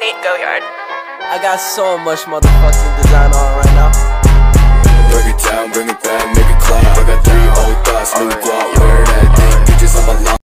Nate Goyard. I got so much motherfucking design already.